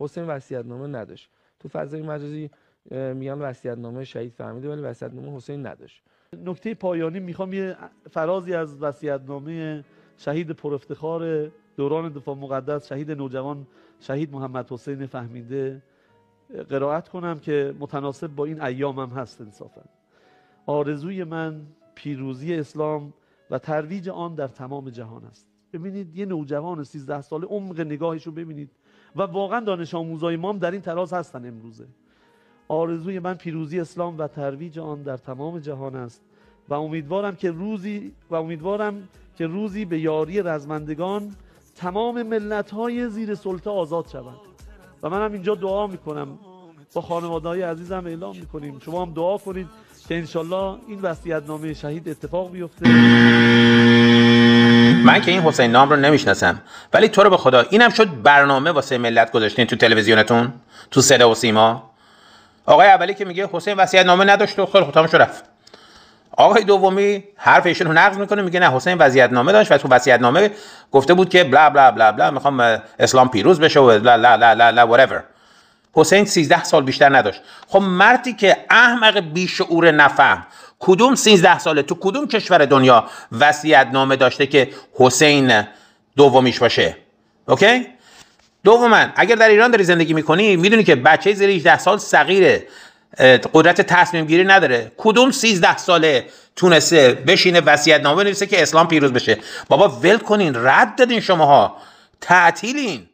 حسین وصیت‌نامه نداشت. تو فضای مجازی میگن وصیت‌نامه شهید فهمیده ولی وصیت‌نامه حسین نداشت. نکته پایانی می‌خوام یه فرازی از وصیت‌نامه شهید پرافتخار دوران دفاع مقدس شهید نوجوان شهید محمد حسین فهمیده قرائت کنم که متناسب با این ایامم هست انصافا. آرزوی من پیروزی اسلام و ترویج آن در تمام جهان است. ببینید یه نوجوان 13 ساله عمق نگاهش رو ببینید. و واقعا دانش آموزای ما در این تراز هستن امروزه. آرزوی من پیروزی اسلام و ترویج آن در تمام جهان است. و امیدوارم که روزی و امیدوارم که روزی به یاری رزمندگان تمام ملت های زیر سلطه آزاد شوند. و من هم اینجا دعا می‌کنم. با خانواده های عزیزم اعلام می‌کنیم. شما هم دعا کنید که انشالله این وسیعت نامه شهید اتفاق بیفته. من که این حسین نام رو نمی‌شناسم. ولی تو رو به خدا اینم شد برنامه واسه ملت گذاشتین تو تلویزیونتون؟ تو صدا و سیما؟ آقای اولی که میگه حسین وصیت نامه نداشت و خیلی خودم رفت. آقای دومی حرف ایشون رو نقض می‌کنه میگه نه حسین وصیت نامه داشت و تو وصیت نامه گفته بود که بلا بلا بلا بلا می‌خوام اسلام پیروز بشه و لا لا لا لا لا whatever. حسین 13 سال بیشتر نداشت. خب مردی که احمق بیشعور نفهم کدوم 13 ساله تو کدوم کشور دنیا وصیت نامه داشته که حسین دومیش باشه؟ اوکی؟ دوما اگر در ایران داری زندگی می‌کنی می‌دونی که بچه زیر 18 سال صغیره قدرت تصمیم گیری نداره. کدوم 13 ساله تونسته بشینه وصیت نامه نویسه که اسلام پیروز بشه؟ بابا ول کنین رد دادین شماها. تعطیلین.